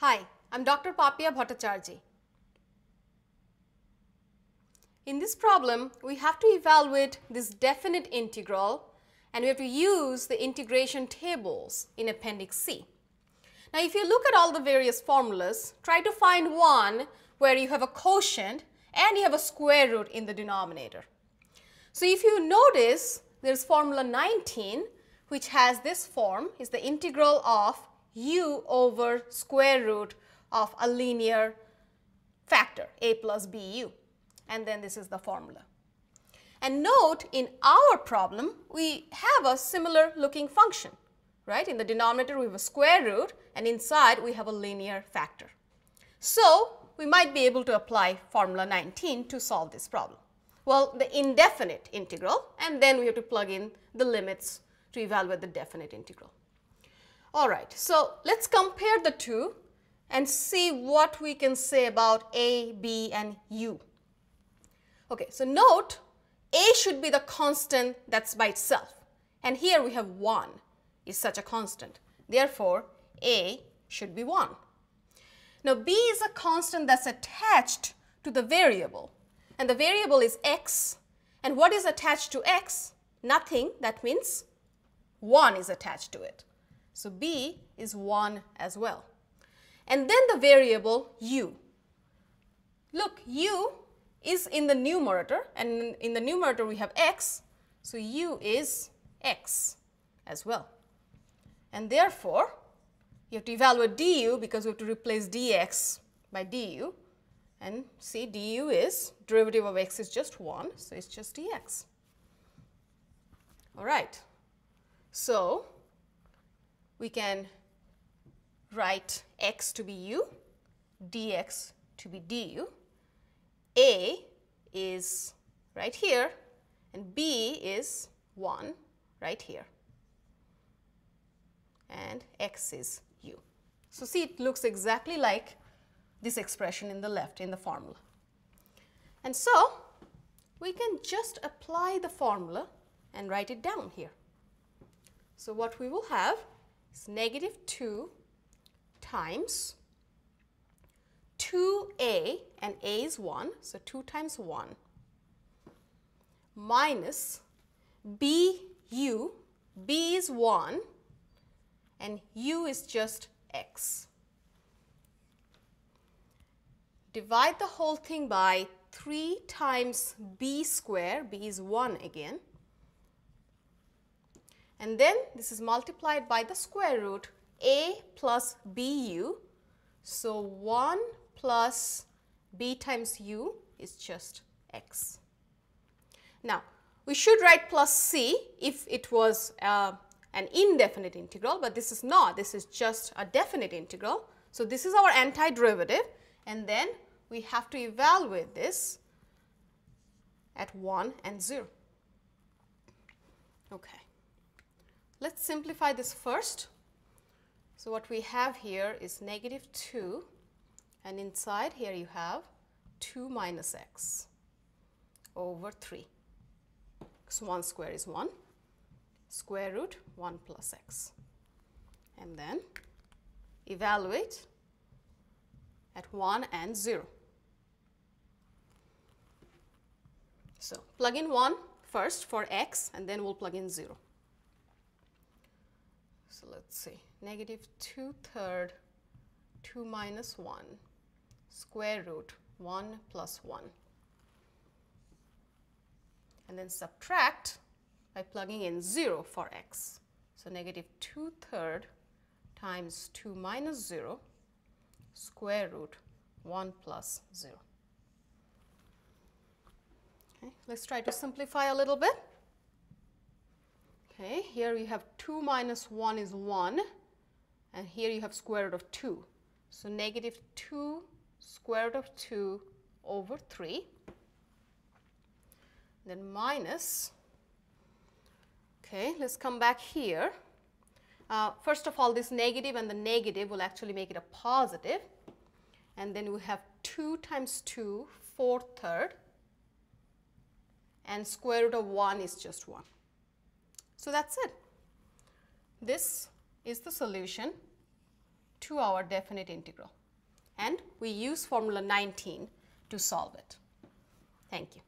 Hi, I'm Dr. Papia Bhattacharjee. In this problem, we have to evaluate this definite integral and we have to use the integration tables in Appendix C. Now, if you look at all the various formulas, try to find one where you have a quotient and you have a square root in the denominator. So, if you notice, there's formula 19 which has this form is the integral of u over square root of a linear factor a plus bu and then this is the formula. And note in our problem we have a similar looking function right in the denominator we have a square root and inside we have a linear factor. So we might be able to apply formula 19 to solve this problem. Well the indefinite integral and then we have to plug in the limits to evaluate the definite integral. All right, so let's compare the two and see what we can say about a, b and u. Okay, so note a should be the constant that's by itself and here we have 1 is such a constant. Therefore, a should be 1. Now, b is a constant that's attached to the variable and the variable is x and what is attached to x? Nothing, that means 1 is attached to it. So, b is 1 as well. And then the variable u. Look, u is in the numerator and in the numerator we have x. So, u is x as well. And therefore, you have to evaluate du because we have to replace dx by du and see du is derivative of x is just 1. So, it is just dx. All right. So, we can write x to be u, dx to be du. A is right here and b is 1 right here and x is u. So, see it looks exactly like this expression in the left in the formula. And so, we can just apply the formula and write it down here. So, what we will have is negative 2 times 2a and a is 1. So, 2 times 1 minus b u, b is 1 and u is just x. Divide the whole thing by 3 times b square, b is 1 again and then this is multiplied by the square root a plus bu. So, 1 plus b times u is just x. Now, we should write plus c if it was uh, an indefinite integral, but this is not. This is just a definite integral. So, this is our antiderivative and then we have to evaluate this at 1 and 0. Okay. Let's simplify this first. So, what we have here is negative 2 and inside here you have 2 minus x over 3. So, 1 square is 1, square root 1 plus x and then evaluate at 1 and 0. So, plug in 1 first for x and then we will plug in 0. So let's see, negative 2 third 2 minus 1 square root 1 plus 1 and then subtract by plugging in 0 for x. So, negative 2 third times 2 minus 0 square root 1 plus 0. Okay, let's try to simplify a little bit. Okay, here you have 2 minus 1 is 1 and here you have square root of 2. So, negative 2 square root of 2 over 3 then minus okay let's come back here. Uh, first of all this negative and the negative will actually make it a positive. And then we have 2 times 2 4 third. And square root of 1 is just 1 so, that is it. This is the solution to our definite integral. And we use formula 19 to solve it. Thank you.